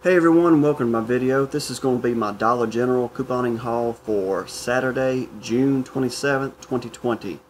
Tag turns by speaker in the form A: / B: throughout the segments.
A: Hey everyone, welcome to my video. This is going to be my Dollar General couponing haul for Saturday, June 27th, 2020.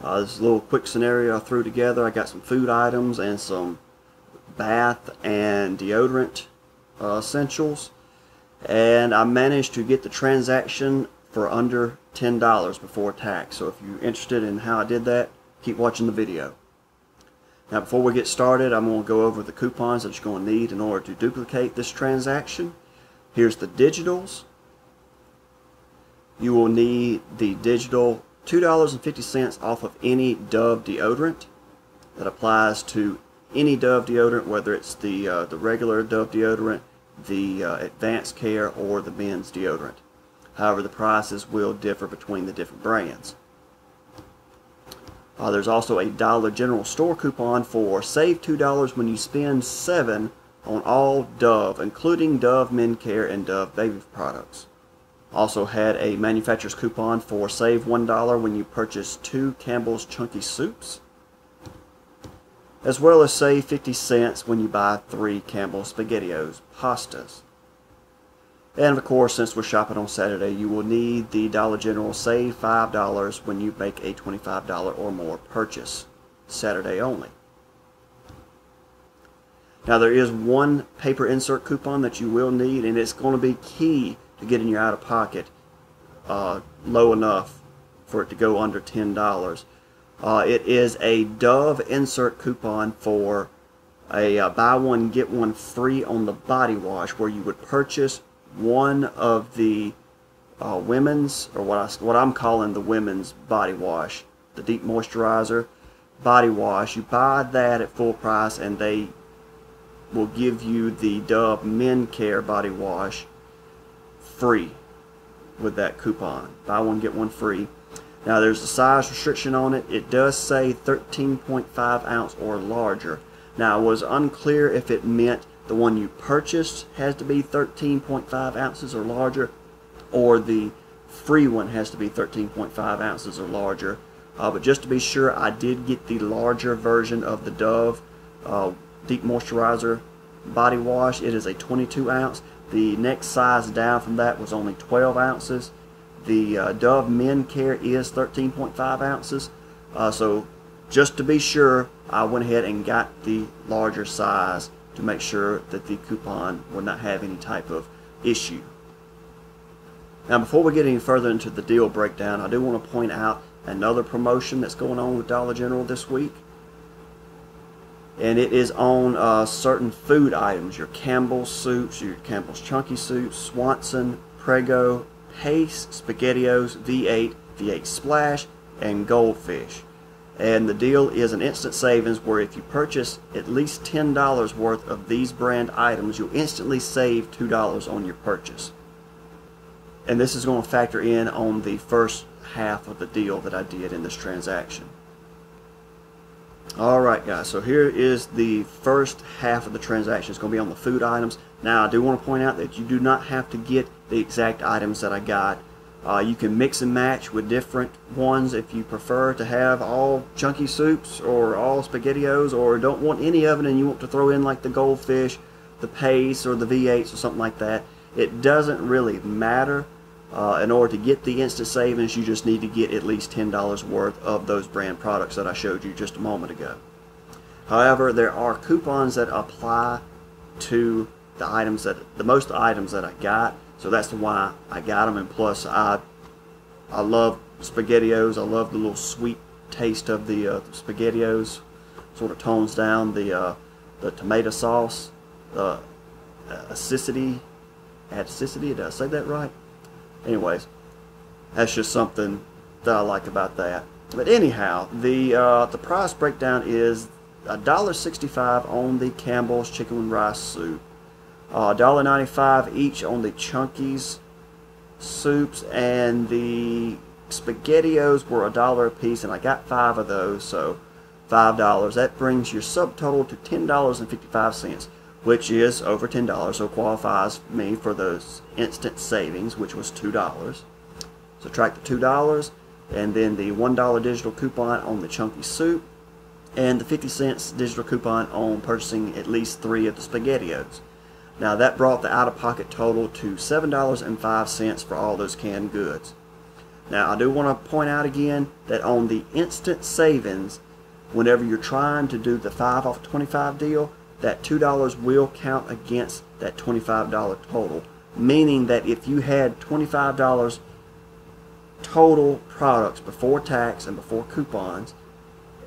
A: Uh, this is a little quick scenario I threw together. I got some food items and some bath and deodorant uh, essentials. And I managed to get the transaction for under $10 before tax. So if you're interested in how I did that, keep watching the video. Now before we get started, I'm going to go over the coupons that you're going to need in order to duplicate this transaction. Here's the digitals. You will need the digital $2.50 off of any Dove deodorant. That applies to any Dove deodorant, whether it's the, uh, the regular Dove deodorant, the uh, advanced care, or the men's deodorant. However, the prices will differ between the different brands. Uh, there's also a Dollar General store coupon for save $2 when you spend 7 on all Dove, including Dove Men Care and Dove Baby products. Also had a manufacturer's coupon for save $1 when you purchase two Campbell's Chunky Soups, as well as save 50 cents when you buy three Campbell's SpaghettiOs pastas. And of course, since we're shopping on Saturday, you will need the Dollar General Save $5 when you make a $25 or more purchase. Saturday only. Now there is one paper insert coupon that you will need and it's going to be key to getting your out-of-pocket uh, low enough for it to go under $10. Uh, it is a Dove insert coupon for a uh, buy one get one free on the body wash where you would purchase one of the uh, women's, or what, I, what I'm calling the women's body wash, the deep moisturizer body wash. You buy that at full price and they will give you the Dove Men Care body wash free with that coupon. Buy one, get one free. Now there's a size restriction on it. It does say 13.5 ounce or larger. Now it was unclear if it meant the one you purchased has to be 13.5 ounces or larger, or the free one has to be 13.5 ounces or larger. Uh, but just to be sure, I did get the larger version of the Dove uh, Deep Moisturizer Body Wash. It is a 22 ounce. The next size down from that was only 12 ounces. The uh, Dove Men Care is 13.5 ounces. Uh, so just to be sure, I went ahead and got the larger size to make sure that the coupon will not have any type of issue. Now before we get any further into the deal breakdown, I do want to point out another promotion that's going on with Dollar General this week. And it is on uh, certain food items, your Campbell's soups, your Campbell's Chunky Soups, Swanson, Prego, Pace, SpaghettiOs, V8, V8 Splash, and Goldfish. And the deal is an instant savings where if you purchase at least $10 worth of these brand items, you'll instantly save $2 on your purchase. And this is going to factor in on the first half of the deal that I did in this transaction. Alright guys, so here is the first half of the transaction. It's going to be on the food items. Now I do want to point out that you do not have to get the exact items that I got uh, you can mix and match with different ones if you prefer to have all chunky soups or all SpaghettiOs or don't want any of it and you want to throw in like the goldfish, the pace or the V8s or something like that. It doesn't really matter. Uh, in order to get the instant savings, you just need to get at least $10 worth of those brand products that I showed you just a moment ago. However, there are coupons that apply to the items that the most items that I got so that's why I got them. And plus, I I love SpaghettiOs. I love the little sweet taste of the, uh, SpaghettiOs. Sort of tones down the uh, the tomato sauce, the acidity, acidity. Did I say that right? Anyways, that's just something that I like about that. But anyhow, the uh, the price breakdown is $1.65 on the Campbell's chicken and rice soup. $1.95 uh, each on the Chunkies soups and the SpaghettiOs were a dollar a piece and I got five of those so five dollars. That brings your subtotal to ten dollars and fifty five cents which is over ten dollars so qualifies me for those instant savings which was two dollars. Subtract the two dollars and then the one dollar digital coupon on the chunky soup and the 50 cents digital coupon on purchasing at least three of the SpaghettiOs Now that brought the out-of-pocket total to $7.05 for all those canned goods. Now I do want to point out again that on the instant savings, whenever you're trying to do the 5 off 25 deal, that $2 will count against that $25 total. Meaning that if you had $25 total products before tax and before coupons,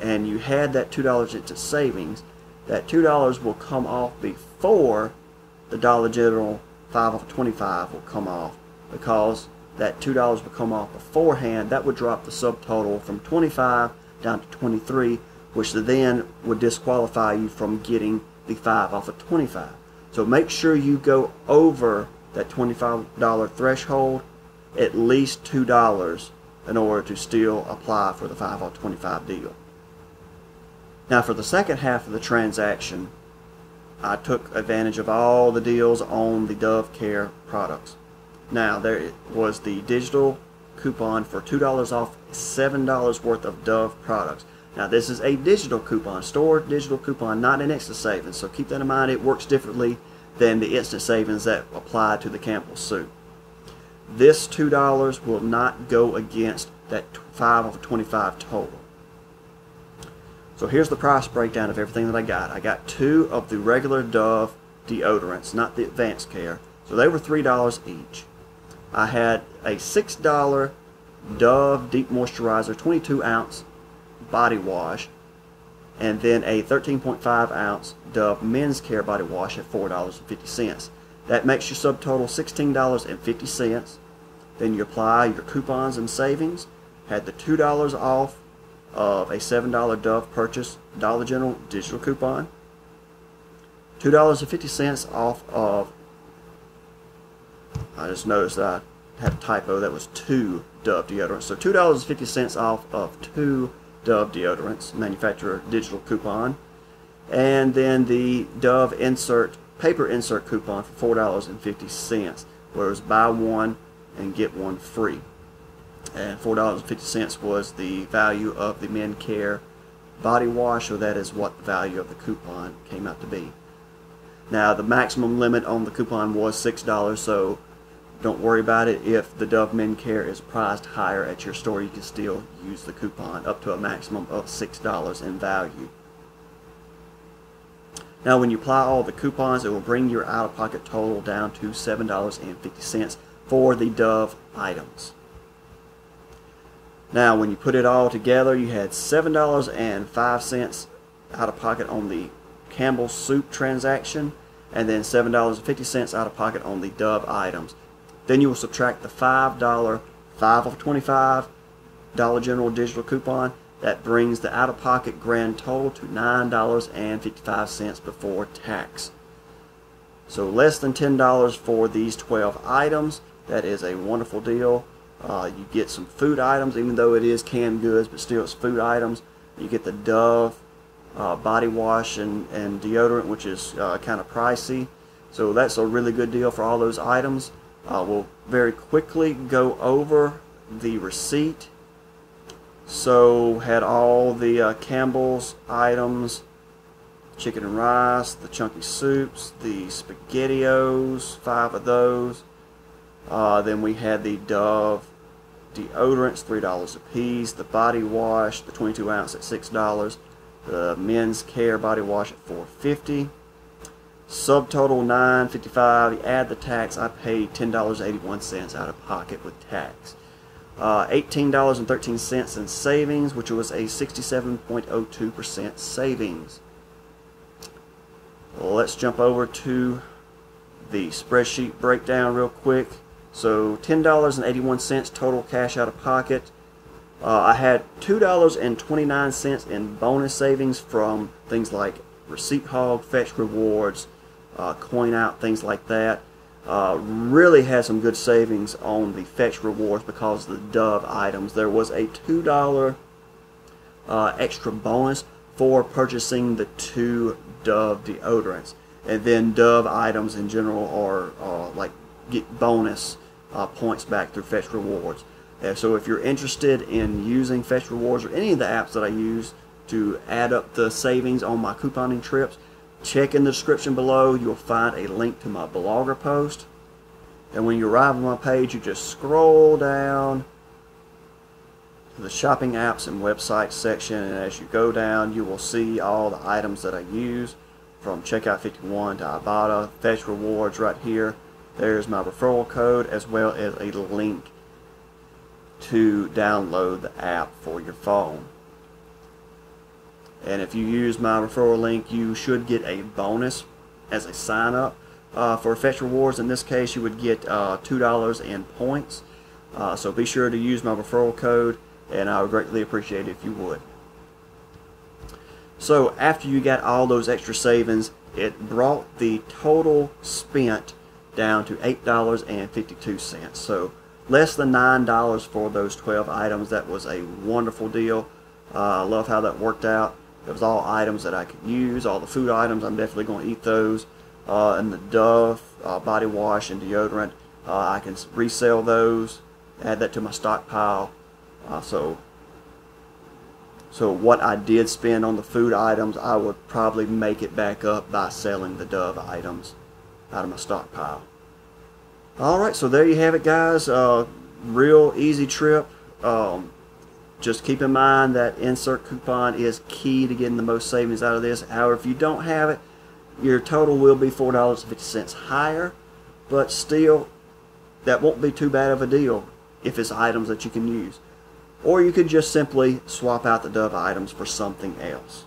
A: and you had that $2 into savings, that $2 will come off before the Dollar General 5 off 25 will come off because that $2 will come off beforehand. That would drop the subtotal from 25 down to 23, which then would disqualify you from getting the 5 off of 25. So make sure you go over that $25 threshold at least $2 in order to still apply for the 5 off 25 deal. Now for the second half of the transaction, I took advantage of all the deals on the Dove Care products. Now there was the digital coupon for $2 off $7 worth of Dove products. Now this is a digital coupon, store digital coupon, not an instant savings. So keep that in mind. It works differently than the instant savings that apply to the Campbell soup. This $2 will not go against that 5 of 25 total. So here's the price breakdown of everything that I got. I got two of the regular Dove deodorants, not the Advanced Care. So they were $3 each. I had a $6 Dove Deep Moisturizer 22 ounce body wash and then a 13.5 ounce Dove Men's Care body wash at $4.50. That makes your subtotal $16.50. Then you apply your coupons and savings. Had the $2 off of a $7 Dove purchase Dollar General digital coupon. $2.50 off of, I just noticed that I had a typo, that was two Dove deodorants. So $2.50 off of two Dove deodorants, manufacturer digital coupon. And then the Dove insert, paper insert coupon for $4.50, where it was buy one and get one free and $4.50 was the value of the Men Care body wash, so that is what the value of the coupon came out to be. Now, the maximum limit on the coupon was $6, so don't worry about it. If the Dove Men Care is priced higher at your store, you can still use the coupon up to a maximum of $6 in value. Now, when you apply all the coupons, it will bring your out-of-pocket total down to $7.50 for the Dove items. Now, when you put it all together, you had $7.05 out of pocket on the Campbell soup transaction, and then $7.50 out of pocket on the Dove items. Then you will subtract the $5 5 of 25 Dollar General digital coupon. That brings the out of pocket grand total to $9.55 before tax. So less than $10 for these 12 items. That is a wonderful deal. Uh, you get some food items, even though it is canned goods, but still it's food items. You get the Dove uh, body wash and, and deodorant, which is uh, kind of pricey. So that's a really good deal for all those items. Uh, we'll very quickly go over the receipt. So had all the uh, Campbell's items, chicken and rice, the chunky soups, the SpaghettiOs, five of those. Uh, then we had the Dove deodorants, $3 a piece. The body wash, the 22 ounce at $6. The men's care body wash at $4.50. Subtotal $9.55. You add the tax, I paid $10.81 out of pocket with tax. Uh, $18.13 in savings, which was a 67.02% savings. Let's jump over to the spreadsheet breakdown real quick. So $10.81 total cash out of pocket. Uh, I had $2.29 in bonus savings from things like Receipt Hog, Fetch Rewards, uh, CoinOut, things like that. Uh, really had some good savings on the Fetch Rewards because the Dove items. There was a $2 uh, extra bonus for purchasing the two Dove deodorants. And then Dove items in general are, are like get bonus uh, points back through Fetch Rewards. Uh, so if you're interested in using Fetch Rewards or any of the apps that I use to add up the savings on my couponing trips, check in the description below. You'll find a link to my blogger post. And when you arrive on my page, you just scroll down to the shopping apps and websites section. And as you go down, you will see all the items that I use from Checkout 51 to Ibotta, Fetch Rewards right here. There's my referral code as well as a link to download the app for your phone. And if you use my referral link, you should get a bonus as a sign up. Uh, for Fetch Rewards, in this case, you would get uh, $2 in points. Uh, so be sure to use my referral code, and I would greatly appreciate it if you would. So after you got all those extra savings, it brought the total spent down to $8.52. So less than $9 for those 12 items. That was a wonderful deal. Uh, I love how that worked out. It was all items that I could use, all the food items. I'm definitely going to eat those. Uh, and the Dove uh, body wash and deodorant, uh, I can resell those, add that to my stockpile. Uh, so so what I did spend on the food items, I would probably make it back up by selling the Dove items out of my stockpile. Alright, so there you have it guys. Uh, real easy trip. Um, just keep in mind that insert coupon is key to getting the most savings out of this. However, if you don't have it, your total will be $4.50 higher, but still, that won't be too bad of a deal if it's items that you can use. Or you could just simply swap out the Dove items for something else.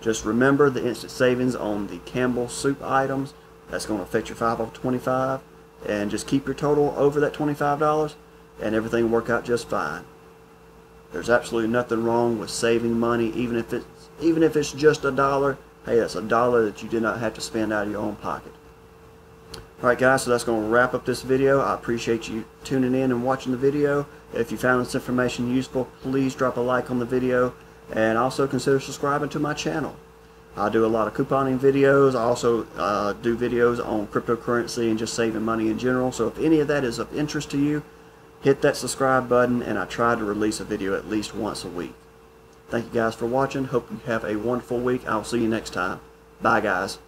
A: Just remember the instant savings on the Campbell soup items. That's going to affect your 5 off 25 and just keep your total over that $25 and everything will work out just fine. There's absolutely nothing wrong with saving money even if it's even if it's just a dollar. Hey, that's a dollar that you did not have to spend out of your own pocket. Alright guys, so that's going to wrap up this video. I appreciate you tuning in and watching the video. If you found this information useful, please drop a like on the video and also consider subscribing to my channel. I do a lot of couponing videos. I also uh, do videos on cryptocurrency and just saving money in general. So if any of that is of interest to you, hit that subscribe button and I try to release a video at least once a week. Thank you guys for watching. Hope you have a wonderful week. I'll see you next time. Bye guys.